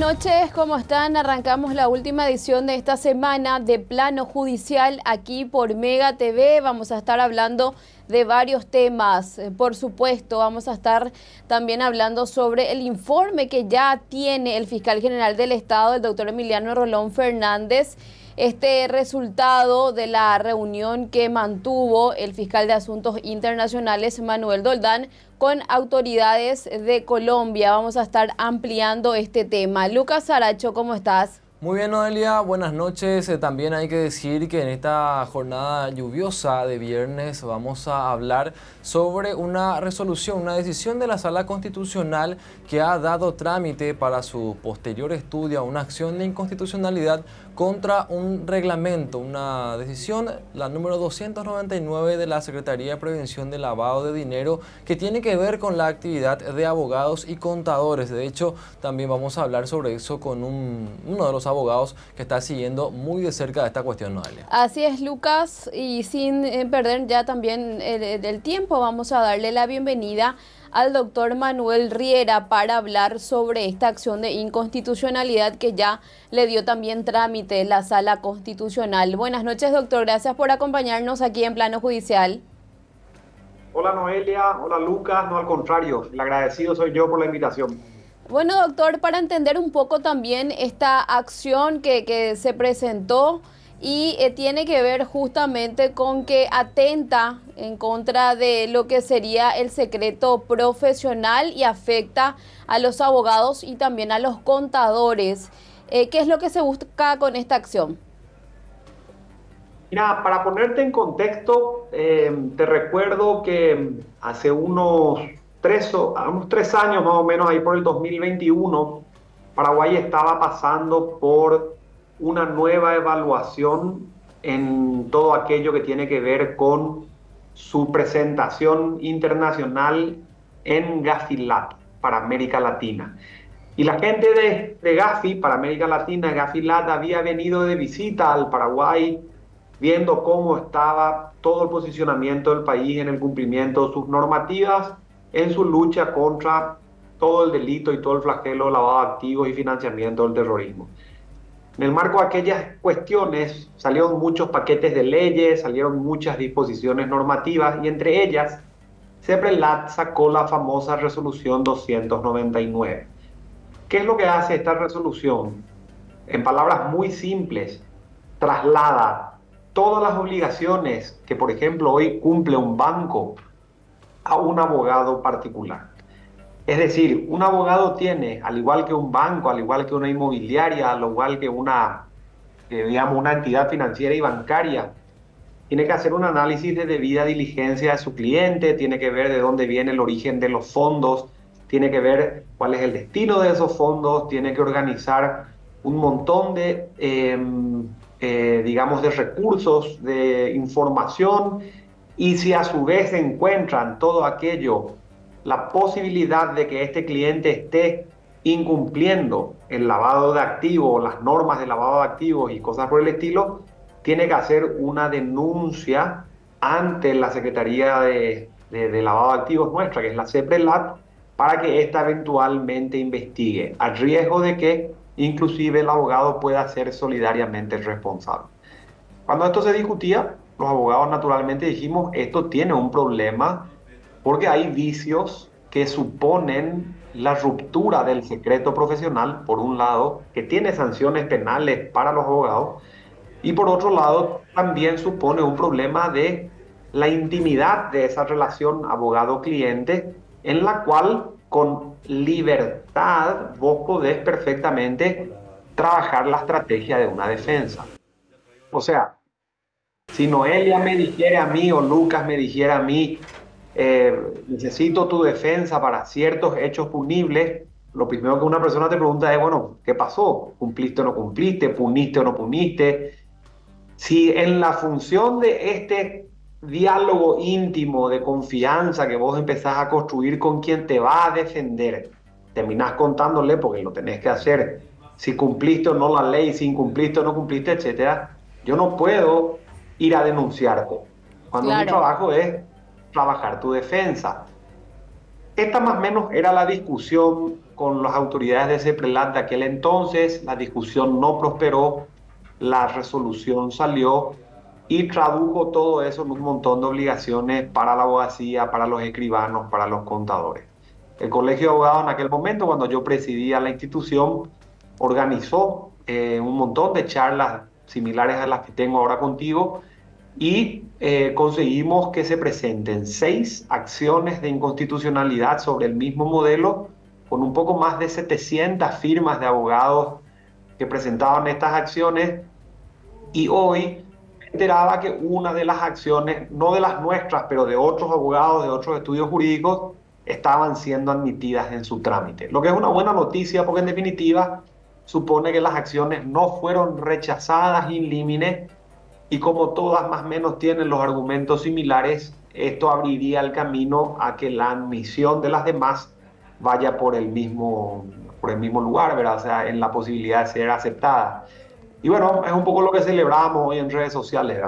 Noches, ¿cómo están? Arrancamos la última edición de esta semana de Plano Judicial aquí por Mega TV. Vamos a estar hablando de varios temas. Eh, por supuesto, vamos a estar también hablando sobre el informe que ya tiene el fiscal general del Estado, el doctor Emiliano Rolón Fernández este resultado de la reunión que mantuvo el fiscal de Asuntos Internacionales Manuel Doldán con autoridades de Colombia. Vamos a estar ampliando este tema. Lucas Saracho, ¿cómo estás? Muy bien, Noelia, buenas noches. Eh, también hay que decir que en esta jornada lluviosa de viernes vamos a hablar sobre una resolución, una decisión de la Sala Constitucional que ha dado trámite para su posterior estudio a una acción de inconstitucionalidad contra un reglamento, una decisión, la número 299 de la Secretaría de Prevención del Lavado de Dinero, que tiene que ver con la actividad de abogados y contadores. De hecho, también vamos a hablar sobre eso con uno de los abogados que está siguiendo muy de cerca esta cuestión, Noelia. Así es, Lucas, y sin eh, perder ya también el, tiempo, vamos a darle la bienvenida al doctor Manuel Riera para hablar sobre esta acción de inconstitucionalidad que ya le dio también trámite la sala constitucional. Buenas noches, doctor. Gracias por acompañarnos aquí en plano judicial. Hola Noelia, hola Lucas, no al contrario, el agradecido soy yo por la invitación. Bueno, doctor, para entender un poco también esta acción que, se presentó y eh, tiene que ver justamente con que atenta en contra de lo que sería el secreto profesional y afecta a los abogados y también a los contadores. Eh, ¿Qué es lo que se busca con esta acción? Mira, para ponerte en contexto, eh, te recuerdo que hace unos tres, unos tres años más o menos, ahí por el 2021, Paraguay estaba pasando por una nueva evaluación en todo aquello que tiene que ver con su presentación internacional en Gafilat para América Latina. Y la gente de, de Gafi para América Latina, Gafilat, había venido de visita al Paraguay viendo cómo estaba todo el posicionamiento del país en el cumplimiento de sus normativas en su lucha contra todo el delito y todo el flagelo lavado de activos y financiamiento del terrorismo. En el marco de aquellas cuestiones salieron muchos paquetes de leyes, salieron muchas disposiciones normativas y entre ellas CEPRELAT sacó la famosa resolución 299. ¿Qué es lo que hace esta resolución? En palabras muy simples, traslada todas las obligaciones que, por ejemplo, hoy cumple un banco a un abogado particular. Es decir, un abogado tiene, al igual que un banco, al igual que una inmobiliaria, al igual que una, digamos, una entidad financiera y bancaria, tiene que hacer un análisis de debida diligencia de su cliente, tiene que ver de dónde viene el origen de los fondos, tiene que ver cuál es el destino de esos fondos, tiene que organizar un montón de, em, eh, digamos, de recursos, de información y si a su vez encuentran todo aquello, la posibilidad de que este cliente esté incumpliendo el lavado de activos, las normas de lavado de activos y cosas por el estilo, tiene que hacer una denuncia ante la Secretaría de, Lavado de Activos nuestra, que es la CEPRELAT, para que ésta eventualmente investigue, al riesgo de que inclusive el abogado pueda ser solidariamente responsable. Cuando esto se discutía, los abogados naturalmente dijimos, esto tiene un problema porque hay vicios que suponen la ruptura del secreto profesional, por un lado, que tiene sanciones penales para los abogados, y por otro lado, también supone un problema de la intimidad de esa relación abogado-cliente, en la cual con libertad vos podés perfectamente trabajar la estrategia de una defensa. O sea, si Noelia me dijera a mí o Lucas me dijera a mí, eh, necesito tu defensa para ciertos hechos punibles, lo primero que una persona te pregunta es, bueno, ¿qué pasó? ¿Cumpliste o no cumpliste? ¿Puniste o no puniste? Si en la función de este diálogo íntimo de confianza que vos empezás a construir con quien te va a defender, terminás contándole porque lo tenés que hacer, si cumpliste o no la ley, si incumpliste o no cumpliste, etcétera, yo no puedo ir a denunciarte. Cuando mi trabajo es trabajar tu defensa. esta más o menos era la discusión con las autoridades de CEPRELAT de aquel entonces. La discusión no prosperó, la resolución salió y tradujo todo eso en un montón de obligaciones para la abogacía, para los escribanos, para los contadores. El Colegio de Abogados en aquel momento, cuando yo presidía la institución, organizó eh, un montón de charlas similares a las que tengo ahora contigo y eh, conseguimos que se presenten seis acciones de inconstitucionalidad sobre el mismo modelo con un poco más de 700 firmas de abogados que presentaban estas acciones y hoy enteraba que una de las acciones, no de las nuestras, pero de otros abogados, de otros estudios jurídicos, estaban siendo admitidas en su trámite. Lo que es una buena noticia porque en definitiva supone que las acciones no fueron rechazadas in limine y como todas más o menos tienen los argumentos similares, esto abriría el camino a que la admisión de las demás vaya por el mismo, por el mismo lugar, ¿verdad? O sea, en la posibilidad de ser aceptada. Y bueno, es un poco lo que celebramos hoy en redes sociales.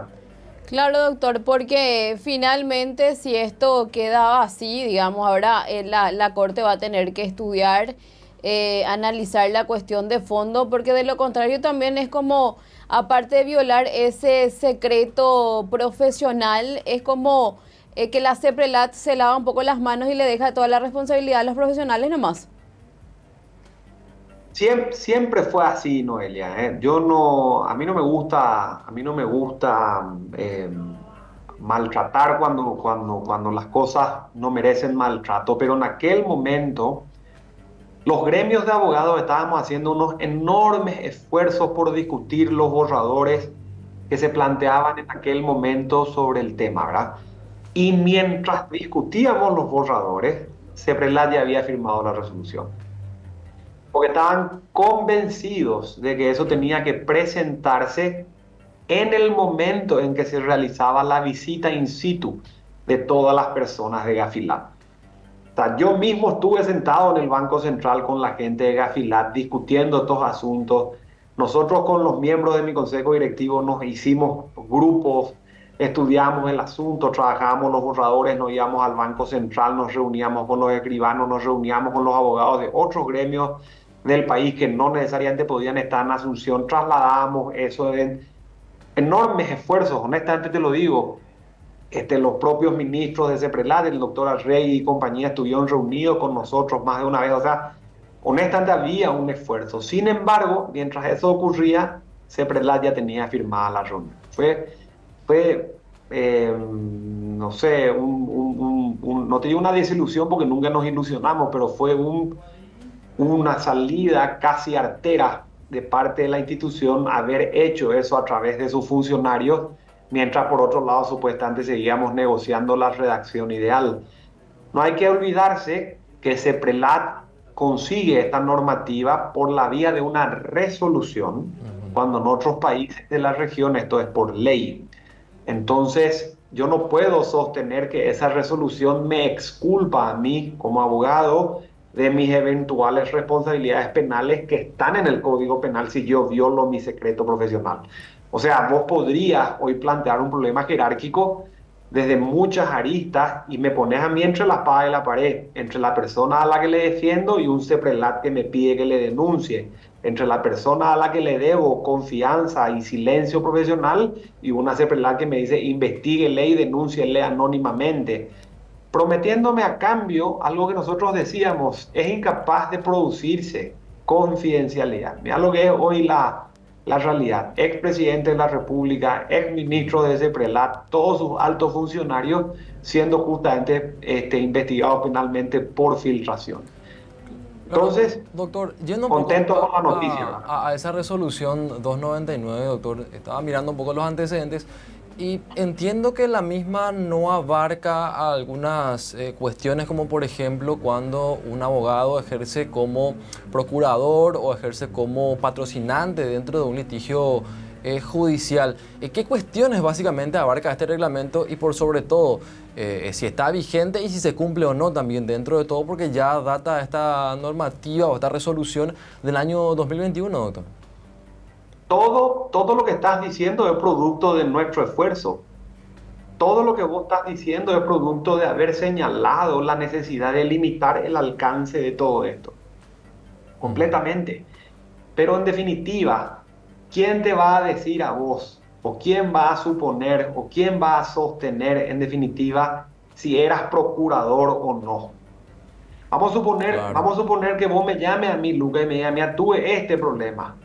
Claro, doctor, porque finalmente si esto queda así, digamos, ahora eh, la, la Corte va a tener que estudiar, eh, analizar la cuestión de fondo, porque de lo contrario también es como, aparte de violar ese secreto profesional, es como eh, que la CEPRELAT se lava un poco las manos y le deja toda la responsabilidad a los profesionales nomás. Siempre, siempre fue así, Noelia. ¿eh? Yo no, a mí no me gusta, a mí no me gusta eh, maltratar cuando, cuando, cuando las cosas no merecen maltrato, pero en aquel momento los gremios de abogados estábamos haciendo unos enormes esfuerzos por discutir los borradores que se planteaban en aquel momento sobre el tema, ¿verdad? Y mientras discutíamos los borradores, CEPRELAT ya había firmado la resolución porque estaban convencidos de que eso tenía que presentarse en el momento en que se realizaba la visita in situ de todas las personas de Gafilat. Yo mismo estuve sentado en el Banco Central con la gente de Gafilat discutiendo estos asuntos. Nosotros con los miembros de mi consejo directivo nos hicimos grupos, estudiamos el asunto, trabajamos los borradores, nos íbamos al Banco Central, nos reuníamos con los escribanos, nos reuníamos con los abogados de otros gremios del país que no necesariamente podían estar en Asunción, trasladamos eso en enormes esfuerzos, honestamente te lo digo, este, los propios ministros de CEPRELAD, el doctor Arrey y compañía estuvieron reunidos con nosotros más de una vez, o sea, honestamente había un esfuerzo. Sin embargo, mientras eso ocurría, CEPRELAD ya tenía firmada la reunión. Fue, fue eh, no sé, un, no tenía una desilusión porque nunca nos ilusionamos, pero fue un una salida casi artera de parte de la institución haber hecho eso a través de sus funcionarios, mientras por otro lado supuestamente seguíamos negociando la redacción ideal. No hay que olvidarse que CEPRELAT consigue esta normativa por la vía de una resolución, cuando en otros países de la región esto es por ley. Entonces, yo no puedo sostener que esa resolución me exculpa a mí como abogado de mis eventuales responsabilidades penales que están en el Código Penal si yo violo mi secreto profesional. O sea, vos podrías hoy plantear un problema jerárquico desde muchas aristas y me pones a mí entre la espada y la pared, entre la persona a la que le defiendo y un CEPRELAT que me pide que le denuncie, entre la persona a la que le debo confianza y silencio profesional y una CEPRELAT que me dice investiguele y denúnciele anónimamente prometiéndome a cambio algo que nosotros decíamos, es incapaz de producirse confidencialidad. Mira lo que es hoy la, la realidad. Ex presidente de la República, ex ministro de ese prelat, todos sus altos funcionarios siendo justamente este, investigados penalmente por filtración. Entonces, doctor, yendo contento con la noticia. A, a, esa resolución 299, doctor, estaba mirando un poco los antecedentes y entiendo que la misma no abarca algunas eh, cuestiones como por ejemplo cuando un abogado ejerce como procurador o ejerce como patrocinante dentro de un litigio eh, judicial. Eh, ¿Qué cuestiones básicamente abarca este reglamento y por sobre todo si está vigente y si se cumple o no también dentro de todo porque ya data esta normativa o esta resolución del año 2021, doctor? Todo, todo lo que estás diciendo es producto de nuestro esfuerzo. todo lo que vos estás diciendo es producto de haber señalado la necesidad de limitar el alcance de todo esto. Completamente. Pero en definitiva, ¿quién te va a decir a vos? ¿O quién va a suponer? ¿O quién va a sostener en definitiva si eras procurador o no? Vamos a suponer, vamos a suponer que vos me llames a mí, Luca, y me llames, tuve este problema.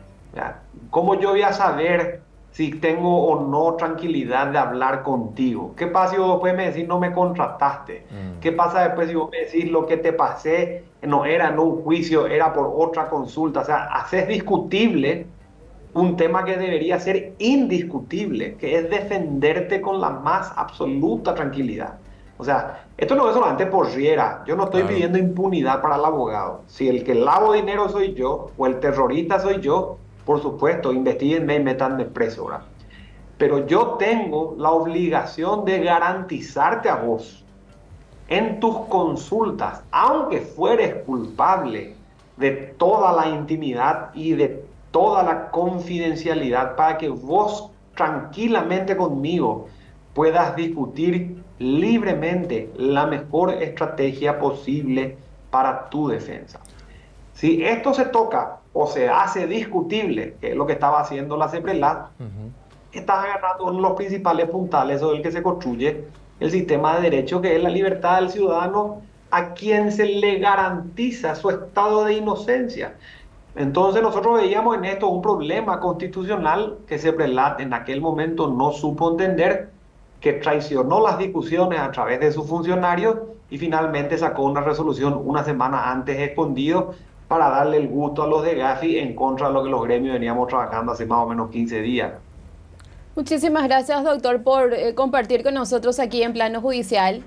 ¿Cómo yo voy a saber si tengo o no tranquilidad de hablar contigo. ¿Qué pasa si vos después me decís no me contrataste? Mm. ¿Qué pasa después si vos me decís lo que te pasé no era en un juicio, era por otra consulta? O sea, haces discutible un tema que debería ser indiscutible, que es defenderte con la más absoluta tranquilidad. O sea, esto no es solamente por riera. Yo no estoy pidiendo impunidad para el abogado. Si el que lavo dinero soy yo o el terrorista soy yo, por supuesto, investiguenme y metanme preso, ¿verdad? Pero yo tengo la obligación de garantizarte a vos en tus consultas, aunque fueres culpable de toda la intimidad y de toda la confidencialidad, para que vos tranquilamente conmigo puedas discutir libremente la mejor estrategia posible para tu defensa. Si esto se toca o se hace discutible, que es lo que estaba haciendo la CEPRELAT, estás agarrando uno de los principales puntales sobre el que se construye el sistema de derecho, que es la libertad del ciudadano a quien se le garantiza su estado de inocencia. Entonces nosotros veíamos en esto un problema constitucional que CEPRELAT en aquel momento no supo entender, que traicionó las discusiones a través de sus funcionarios y finalmente sacó una resolución una semana antes escondido para darle el gusto a los de Gafi en contra de lo que los gremios veníamos trabajando hace más o menos 15 días. Muchísimas gracias, doctor, por eh, compartir con nosotros aquí en plano judicial.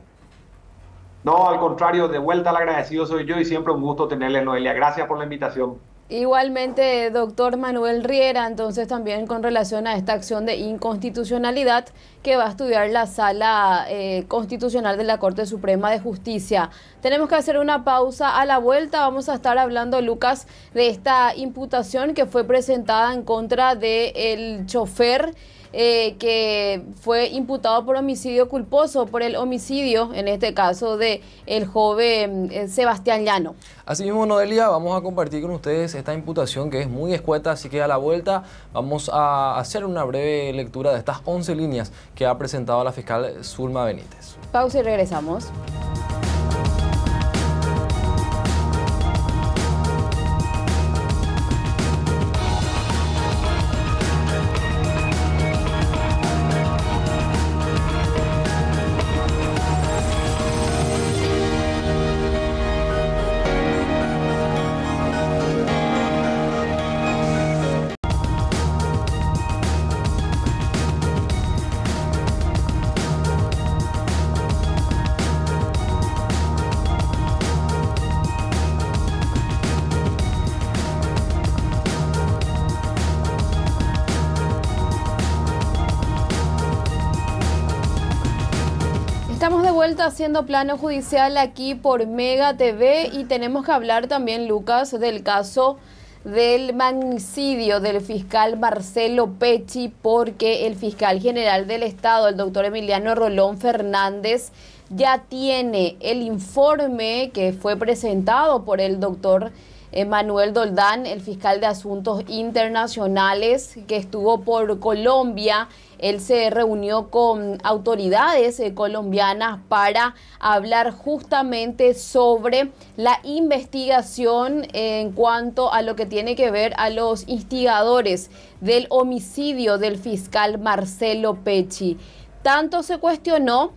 No, al contrario, de vuelta al agradecido soy yo y siempre un gusto tenerle, Noelia. Gracias por la invitación. Igualmente, doctor Manuel Riera, entonces también con relación a esta acción de inconstitucionalidad que va a estudiar la sala eh, constitucional de la Corte Suprema de Justicia. Tenemos que hacer una pausa. A la vuelta vamos a estar hablando, Lucas, de esta imputación que fue presentada en contra del el chofer. Eh, que fue imputado por homicidio culposo, por el homicidio, en este caso, de el joven eh, Sebastián Llano. Asimismo, Noelia, vamos a compartir con ustedes esta imputación que es muy escueta, así que a la vuelta vamos a hacer una breve lectura de estas 11 líneas que ha presentado la fiscal Zulma Benítez. Pausa y regresamos. Haciendo plano judicial aquí por Mega TV y tenemos que hablar también, Lucas, del caso del magnicidio del fiscal Marcelo Pecci porque el fiscal general del Estado, el doctor Emiliano Rolón Fernández, ya tiene el informe que fue presentado por el doctor Manuel Doldán, el fiscal de Asuntos Internacionales que estuvo por Colombia. Él se reunió con autoridades eh, colombianas para hablar justamente sobre la investigación en cuanto a lo que tiene que ver a los instigadores del homicidio del fiscal Marcelo Pecci. Tanto se cuestionó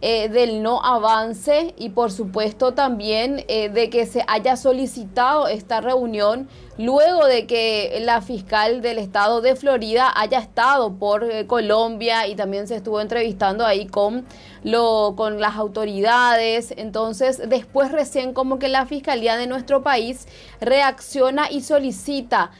eh, del no avance y por supuesto también eh, de que se haya solicitado esta reunión luego de que la fiscal del estado de Florida haya estado por eh, Colombia y también se estuvo entrevistando ahí con, lo, con las autoridades. Entonces después recién como que la fiscalía de nuestro país reacciona y solicita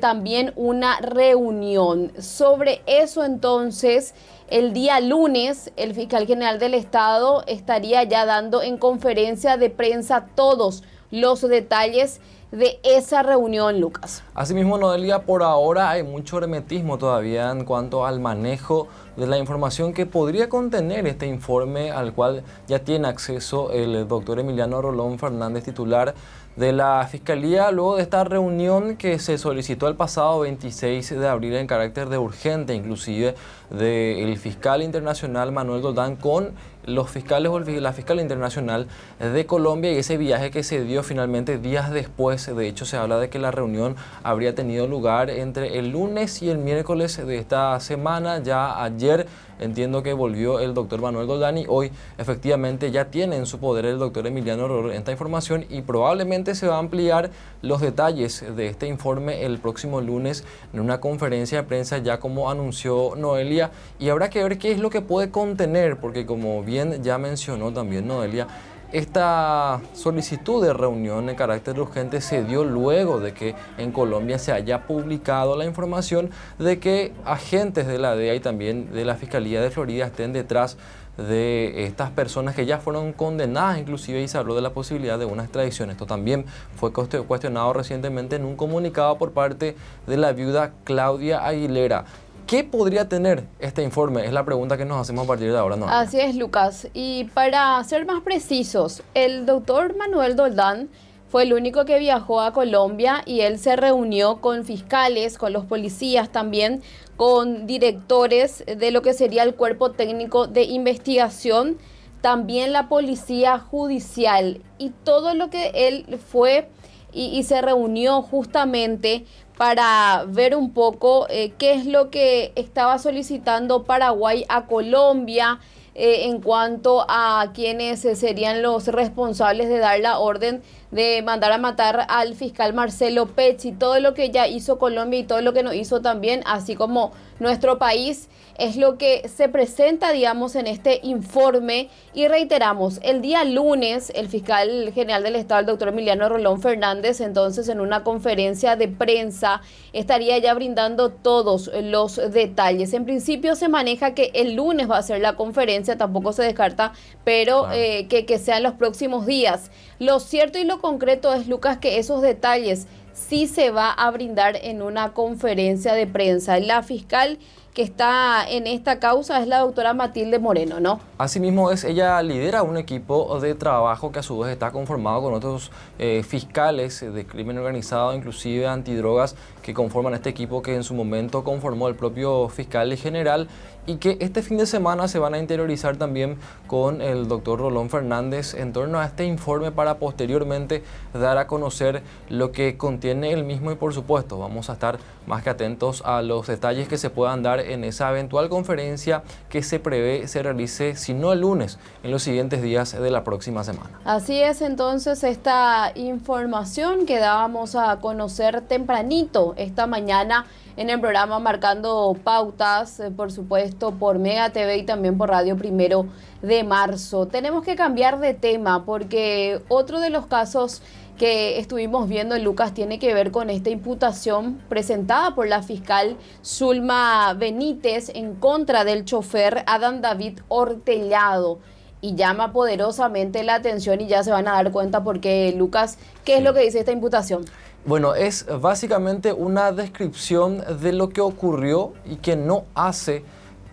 también una reunión. Sobre eso entonces... El día lunes, el fiscal general del Estado estaría ya dando en conferencia de prensa todos los detalles de esa reunión, Lucas. Asimismo, Noelia, por ahora hay mucho hermetismo todavía en cuanto al manejo de la información que podría contener este informe al cual ya tiene acceso el doctor Emiliano Rolón Fernández, titular de la Fiscalía luego de esta reunión que se solicitó el pasado 26 de abril en carácter de urgente, inclusive del fiscal internacional Manuel Doldán con los fiscales o la fiscal internacional de Colombia y ese viaje que se dio finalmente días después. De hecho, se habla de que la reunión habría tenido lugar entre el lunes y el miércoles de esta semana. Ya ayer entiendo que volvió el doctor Manuel Goldani. Hoy efectivamente ya tiene en su poder el doctor Emiliano Ror esta información y probablemente se va a ampliar los detalles de este informe el próximo lunes en una conferencia de prensa ya como anunció Noelia y habrá que ver qué es lo que puede contener porque como bien ya mencionó también Noelia esta solicitud de reunión en carácter urgente se dio luego de que en Colombia se haya publicado la información de que agentes de la DEA y también de la Fiscalía de Florida estén detrás de estas personas que ya fueron condenadas, inclusive y se habló de la posibilidad de una extradición. Esto también fue cuestionado recientemente en un comunicado por parte de la viuda Claudia Aguilera. ¿Qué podría tener este informe? Es la pregunta que nos hacemos a partir de ahora. ¿no? Así es, Lucas. Y para ser más precisos, el doctor Manuel Doldán fue el único que viajó a Colombia y él se reunió con fiscales, con los policías también, con directores de lo que sería el cuerpo técnico de investigación, también la policía judicial y todo lo que él fue y, y se reunió justamente para ver un poco eh, qué es lo que estaba solicitando Paraguay a Colombia eh, en cuanto a quienes serían los responsables de dar la orden de mandar a matar al fiscal Marcelo Pecci, todo lo que ya hizo Colombia y todo lo que nos hizo también, así como nuestro país es lo que se presenta, digamos, en este informe. Y reiteramos, el día lunes, el fiscal general del Estado, el doctor Emiliano Rolón Fernández, entonces en una conferencia de prensa, estaría ya brindando todos los detalles. En principio se maneja que el lunes va a ser la conferencia, tampoco se descarta, pero eh, que, que sean los próximos días. Lo cierto y lo concreto es, Lucas, que esos detalles sí se va a brindar en una conferencia de prensa. La fiscal que está en esta causa es la doctora Matilde Moreno, ¿no? Asimismo es, ella lidera un equipo de trabajo que a su vez está conformado con otros eh, fiscales de crimen organizado, inclusive antidrogas, que conforman este equipo que en su momento conformó el propio fiscal general y que este fin de semana se van a interiorizar también con el doctor Rolón Fernández en torno a este informe para posteriormente dar a conocer lo que contiene el mismo y por supuesto vamos a estar más que atentos a los detalles que se puedan dar en esa eventual conferencia que se prevé se realice, si no el lunes, en los siguientes días de la próxima semana. Así es entonces esta información que dábamos a conocer tempranito esta mañana en el programa Marcando Pautas, eh, por supuesto, por Mega TV y también por Radio Primero de Marzo. Tenemos que cambiar de tema porque otro de los casos que estuvimos viendo en Lucas tiene que ver con esta imputación presentada por la fiscal Zulma Benítez en contra del chofer Adam David Hortellado y llama poderosamente la atención y ya se van a dar cuenta porque Lucas, ¿qué es lo que dice esta imputación? Bueno, es básicamente una descripción de lo que ocurrió y que no hace,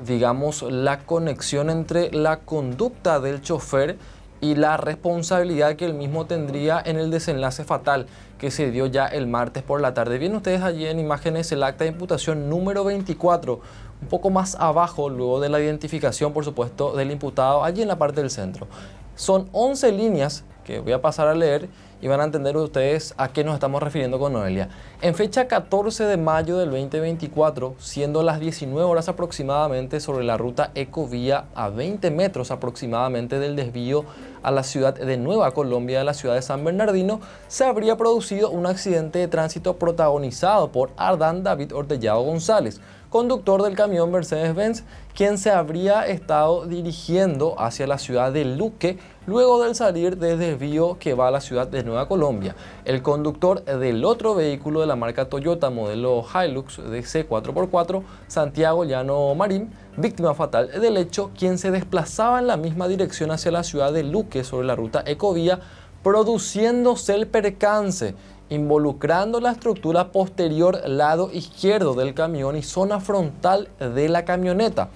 digamos, la conexión entre la conducta del chofer y la responsabilidad que él mismo tendría en el desenlace fatal que se dio ya el martes por la tarde. Vienen ustedes allí en imágenes el acta de imputación número 24, un poco más abajo, luego de la identificación, por supuesto, del imputado, allí en la parte del centro. Son 11 líneas que voy a pasar a leer y van a entender ustedes a qué nos estamos refiriendo con Noelia. En fecha 14 de mayo del 2024, siendo las 19 horas aproximadamente sobre la ruta Ecovía a 20 metros aproximadamente del desvío a la ciudad de Nueva Colombia, de la ciudad de San Bernardino, se habría producido un accidente de tránsito protagonizado por Ardán David Ortellado González, conductor del camión Mercedes-Benz, quien se habría estado dirigiendo hacia la ciudad de Luque luego del salir del desvío que va a la ciudad de Nueva Colombia. El conductor del otro vehículo de la marca Toyota modelo Hilux de C4x4, Santiago Llano Marín, víctima fatal del hecho, quien se desplazaba en la misma dirección hacia la ciudad de Luque sobre la ruta Ecovía, produciéndose el percance involucrando la estructura posterior lado izquierdo del camión y zona frontal de la camioneta.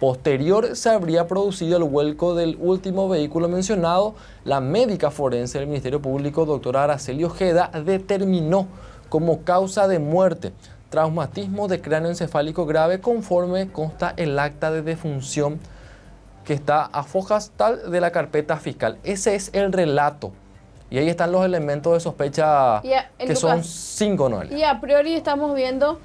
Posterior se habría producido el vuelco del último vehículo mencionado. La médica forense del Ministerio Público, doctora Araceli Ojeda, determinó como causa de muerte traumatismo de cráneo encefálico grave conforme consta el acta de defunción que está a fojas tal de la carpeta fiscal. Ese es el relato. Y ahí están los elementos de sospecha que son cinco, ¿no? Y a priori estamos viendo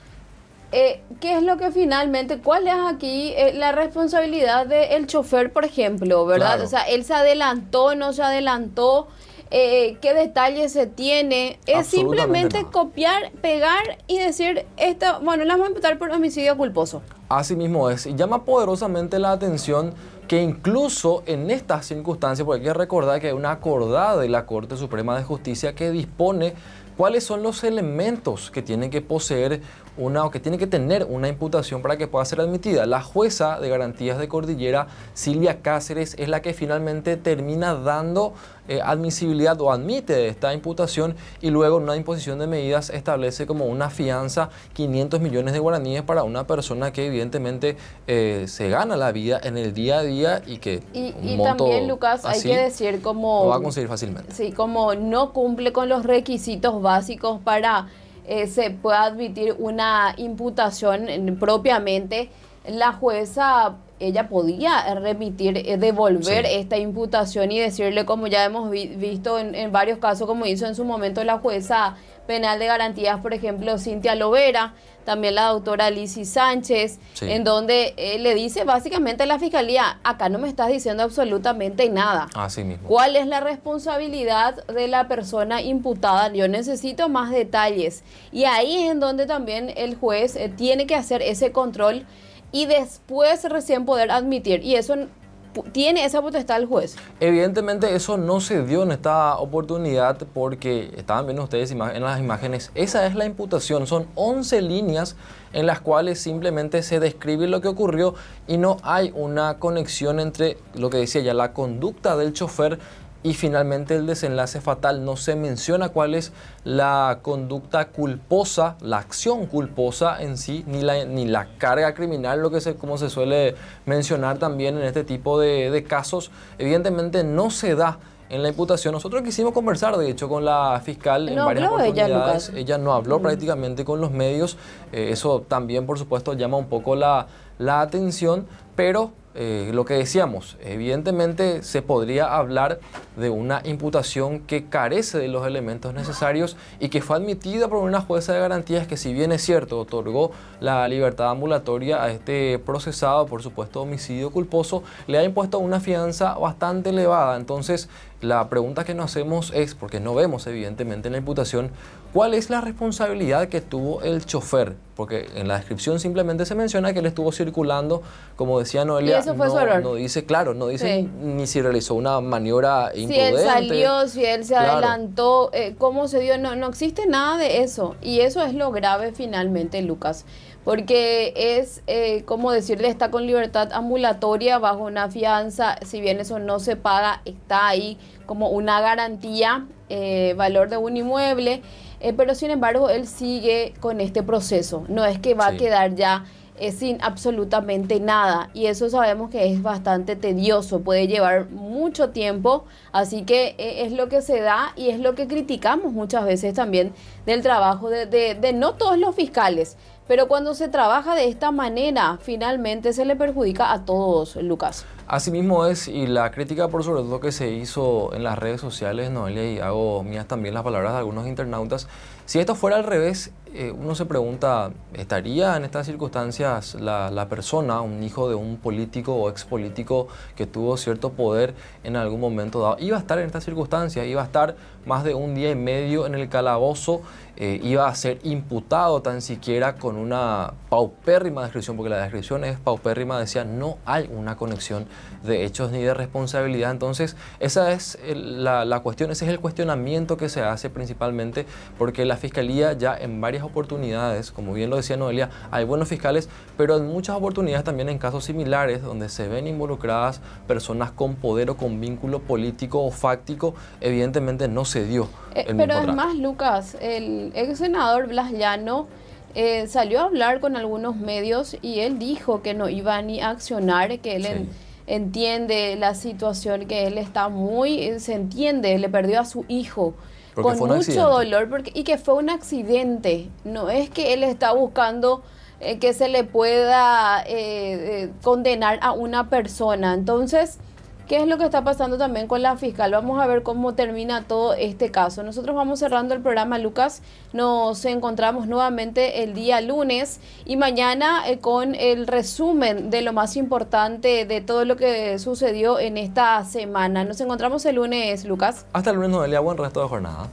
eh, qué es lo que finalmente, cuál es aquí eh, la responsabilidad del chofer, por ejemplo, ¿verdad? O sea, él se adelantó, no se adelantó. Eh, qué detalles se tiene. Es simplemente copiar, pegar y decir, esto, bueno, la vamos a imputar por homicidio culposo. Así mismo es. Y llama poderosamente la atención que incluso en estas circunstancias, porque hay que recordar que hay una acordada de la Corte Suprema de Justicia que dispone cuáles son los elementos que tienen que poseer una o que tiene que tener una imputación para que pueda ser admitida. La jueza de garantías de Cordillera, Silvia Cáceres, es la que finalmente termina dando eh, admisibilidad o admite esta imputación y luego una imposición de medidas establece como una fianza 500 millones de guaraníes para una persona que evidentemente eh, se gana la vida en el día a día y que y, también Lucas hay que decir como lo va a conseguir fácilmente sí como no cumple con los requisitos básicos para eh, se pueda admitir una imputación propiamente, la jueza ella podía remitir, eh, devolver esta imputación y decirle, como ya hemos visto en, en, varios casos, como hizo en su momento la jueza penal de garantías, por ejemplo, Cintia Lovera, también la doctora Lizzie Sánchez, en donde eh, le dice básicamente a la fiscalía, acá no me estás diciendo absolutamente nada. Así mismo. ¿Cuál es la responsabilidad de la persona imputada? Yo necesito más detalles. Y ahí es en donde también el juez eh, tiene que hacer ese control y después recién poder admitir. Y eso tiene esa potestad el juez. Evidentemente eso no se dio en esta oportunidad porque estaban viendo ustedes en las imágenes, esa es la imputación, son 11 líneas en las cuales simplemente se describe lo que ocurrió y no hay una conexión entre lo que decía ya la conducta del chofer y finalmente el desenlace fatal. No se menciona cuál es la conducta culposa, la acción culposa en sí, ni la, ni la carga criminal, lo que se, como se suele mencionar también en este tipo de, casos. Evidentemente no se da en la imputación. Nosotros quisimos conversar, de hecho, con la fiscal en varias oportunidades. Ella, ella, no habló mm. prácticamente con los medios. Eh, eso también, por supuesto, llama un poco la, la atención, pero eh, lo que decíamos, evidentemente se podría hablar de una imputación que carece de los elementos necesarios y que fue admitida por una jueza de garantías que si bien es cierto, otorgó la libertad ambulatoria a este procesado, por supuesto homicidio culposo, le ha impuesto una fianza bastante elevada. Entonces, la pregunta que nos hacemos es, porque no vemos evidentemente en la imputación, ¿cuál es la responsabilidad que tuvo el chofer? Porque en la descripción simplemente se menciona que él estuvo circulando, como decía Noelia, no, dice, claro, no dice ni si realizó una maniobra imprudente. Si él salió, si él se adelantó, eh, cómo se dio, no, no existe nada de eso. Y eso es lo grave finalmente, Lucas porque es, eh, como decirle, está con libertad ambulatoria bajo una fianza, si bien eso no se paga, está ahí como una garantía, eh, valor de un inmueble, eh, pero sin embargo él sigue con este proceso, no es que va a quedar ya sin absolutamente nada. Y eso sabemos que es bastante tedioso, puede llevar mucho tiempo, así que es lo que se da y es lo que criticamos muchas veces también del trabajo de, de no todos los fiscales, pero cuando se trabaja de esta manera, finalmente se le perjudica a todos, Lucas. Asimismo es, y la crítica por sobre todo que se hizo en las redes sociales, Noelia, y hago mías también las palabras de algunos internautas, si esto fuera al revés, eh, uno se pregunta, ¿estaría en estas circunstancias la, persona, un hijo de un político o ex político que tuvo cierto poder en algún momento dado? Iba a estar en estas circunstancias, iba a estar más de un día y medio en el calabozo, eh, iba a ser imputado tan siquiera con una paupérrima descripción, porque la descripción es paupérrima, decía, no hay una conexión de hechos ni de responsabilidad. Entonces, esa es la, la cuestión, ese es el cuestionamiento que se hace principalmente, porque la Fiscalía ya en varias oportunidades, como bien lo decía Noelia, hay buenos fiscales, pero en muchas oportunidades también en casos similares donde se ven involucradas personas con poder o con vínculo político o fáctico, evidentemente no se dio. Eh, pero además, Lucas, el ex senador Blas Llano eh, salió a hablar con algunos medios y él dijo que no iba ni a accionar, que él entiende la situación, que él está muy, se entiende, le perdió a su hijo. Con mucho dolor porque, y que fue un accidente. No es que él está buscando eh, que se le pueda eh, condenar a una persona. Entonces, ¿Qué es lo que está pasando también con la fiscal? Vamos a ver cómo termina todo este caso. Nosotros vamos cerrando el programa, Lucas. Nos encontramos nuevamente el día lunes y mañana eh, con el resumen de lo más importante de todo lo que sucedió en esta semana. Nos encontramos el lunes, Lucas. Hasta el lunes, Noelia. Buen resto de jornada.